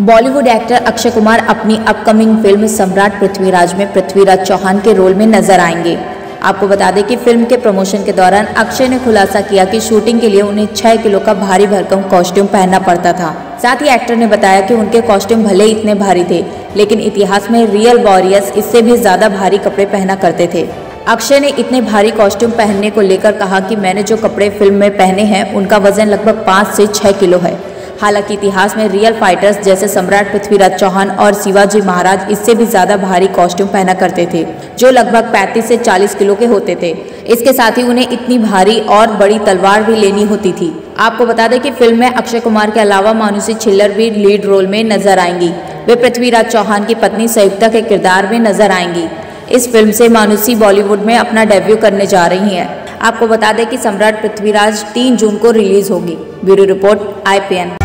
Bollywood actor Akshay Kumar अपनी upcoming film सम्राट पृथ्वीराज में पृथ्वीराज चौहान के रोल में नज़र आएँगे। आपको बता दें कि फ़िल्म के प्रमोशन के दौरान अक्षय ने खुलासा किया कि शूटिंग के लिए उन्हें 6 किलो का भारी भरकम कॉस्ट्यूम पहनना पड़ता था। साथ ही एक्टर ने बताया कि उनके कॉस्ट्यूम भले ही इतने भारी थे, लेकिन इतिहास में रियल वॉरियर्स इससे भी ज़्यादा भारी कपड़े पहना करते थे। अक्षय ने इतने भारी कॉस्ट्यूम पहनने को लेकर कहा कि मैंने जो कपड़े फ़िल्म में पहने हैं, उनका वज़न लगभग पाँच से छह किलो है। हालाँकि इतिहास में रियल फाइटर्स जैसे सम्राट पृथ्वीराज चौहान और शिवाजी महाराज इससे भी ज़्यादा भारी कॉस्ट्यूम पहना करते थे, जो लगभग 35 से 40 किलो के होते थे। इसके साथ ही उन्हें इतनी भारी और बड़ी तलवार भी लेनी होती थी। आपको बता दें कि फ़िल्म में अक्षय कुमार के अलावा मानुषी छिल्लर भी लीड रोल में नज़र आएँगी। वे पृथ्वीराज चौहान की पत्नी संयुक्ता के किरदार में नज़र आएँगी। इस फ़िल्म से मानुषी बॉलीवुड में अपना डेब्यू करने जा रही हैं। आपको बता दें कि सम्राट पृथ्वीराज 3 जून को रिलीज़ होगी। Bureau report IPN